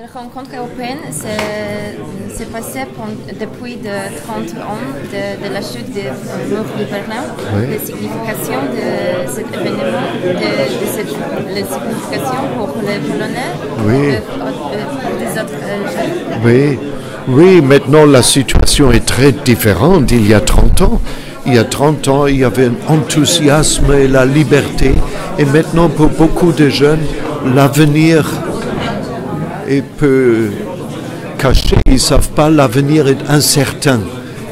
La rencontre européenne s'est passée depuis de 30 ans de, la chute du mur de Berlin. La signification de cet événement, de, cette, la signification pour les Polonais, oui. pour des autres jeunes. Oui. oui, maintenant la situation est très différente il y a 30 ans. Il y a 30 ans, il y avait un enthousiasme et la liberté. Et maintenant, pour beaucoup de jeunes, l'avenir et peu caché. Ils ne savent pas, l'avenir est incertain.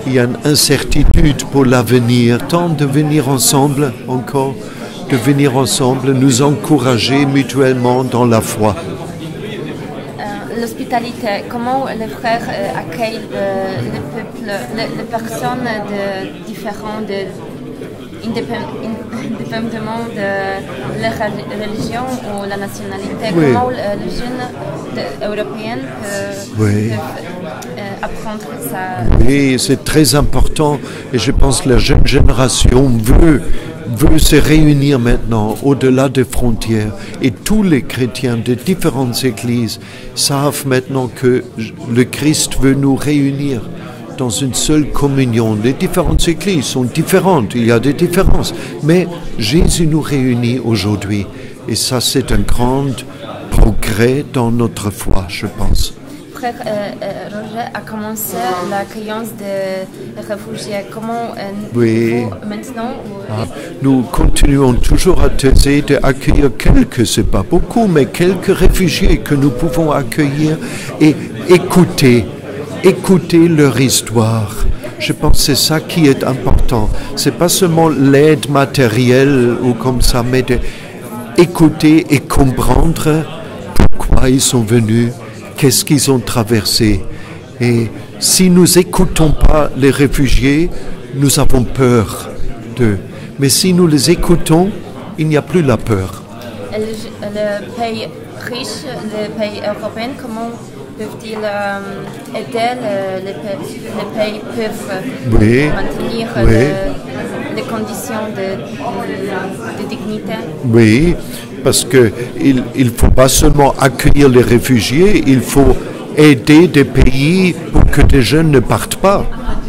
Il y a une incertitude pour l'avenir. Tant de venir ensemble encore, de venir ensemble, nous encourager mutuellement dans la foi. Euh, l'hospitalité, comment les frères euh, accueillent euh, les, personnes de différents, de, indépendamment de la religion ou la nationalité, comment les jeunes européens peuvent, euh, apprendre ça. Oui, c'est très important et je pense que la jeune génération veut veut se réunir maintenant au-delà des frontières et tous les chrétiens de différentes églises savent maintenant que le Christ veut nous réunir dans une seule communion. Les différentes églises sont différentes, il y a des différences, mais Jésus nous réunit aujourd'hui et ça c'est un grand progrès dans notre foi, je pense. Frère euh, euh, Roger a commencé l'accueillance des réfugiés. Comment euh, oui. maintenant ah, Nous continuons toujours à tenter d'accueillir quelques, c'est pas beaucoup, mais quelques réfugiés que nous pouvons accueillir et écouter écouter leur histoire. Je pense que c'est ça qui est important. C'est pas seulement l'aide matérielle ou comme ça, mais d'écouter et comprendre pourquoi ils sont venus, qu'est-ce qu'ils ont traversé. Et si nous écoutons pas les réfugiés, nous avons peur d'eux. Mais si nous les écoutons, il n'y a plus la peur. Le pays riche, le pays européen, comment peuvent-ils euh, aider les, pays peuvent maintenir les conditions de, de, dignité? Oui, parce qu'il ne faut pas seulement accueillir les réfugiés, il faut aider des pays pour que des jeunes ne partent pas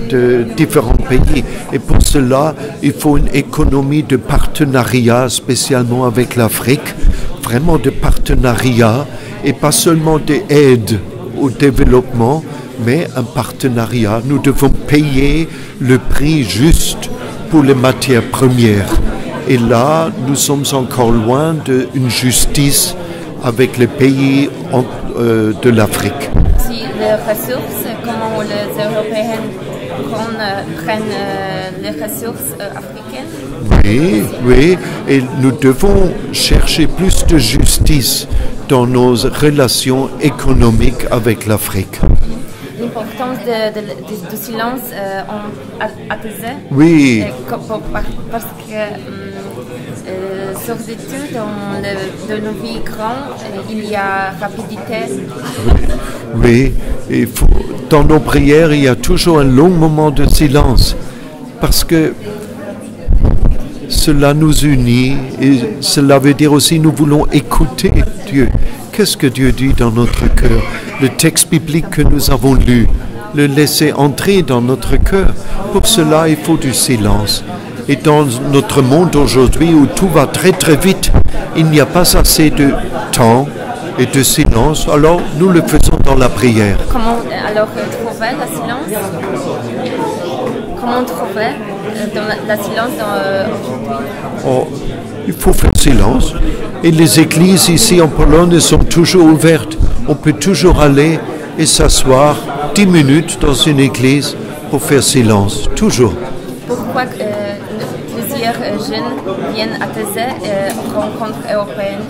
de différents pays. Et pour cela, il faut une économie de partenariat, spécialement avec l'Afrique, vraiment de partenariat et pas seulement des aides au développement, mais un partenariat. Nous devons payer le prix juste pour les matières premières. Et là, nous sommes encore loin d'une justice avec les pays euh, de l'Afrique. Prennent, euh, les ressources euh, africaines Oui, oui, et nous devons chercher plus de justice dans nos relations économiques avec l'Afrique. L'importance du silence euh, en apaisé Oui. parce que euh, surtout dans nos vies grandes, il y a rapidité. Oui, dans nos prières, il y a toujours un long moment de silence parce que cela nous unit et cela veut dire aussi nous voulons écouter Dieu. Qu'est-ce que Dieu dit dans notre cœur? Le texte biblique que nous avons lu, le laisser entrer dans notre cœur. Pour cela, il faut du silence. Et dans notre monde aujourd'hui où tout va très très vite, il n'y a pas assez de temps et de silence, alors nous le faisons dans la prière. Comment alors trouver le silence? Comment trouver la silence oh, Il faut faire silence. Et les églises ici en Pologne sont toujours ouvertes. On peut toujours aller et s'asseoir dix minutes dans une église pour faire silence. Toujours. Pourquoi euh, plusieurs jeunes viennent à tes rencontres européennes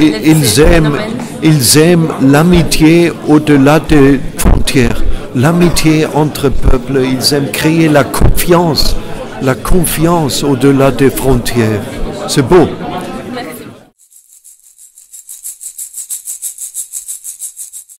ils aiment, ils aiment l'amitié au-delà des frontières l'amitié entre peuples, ils aiment créer la confiance, la confiance au-delà des frontières. C'est beau.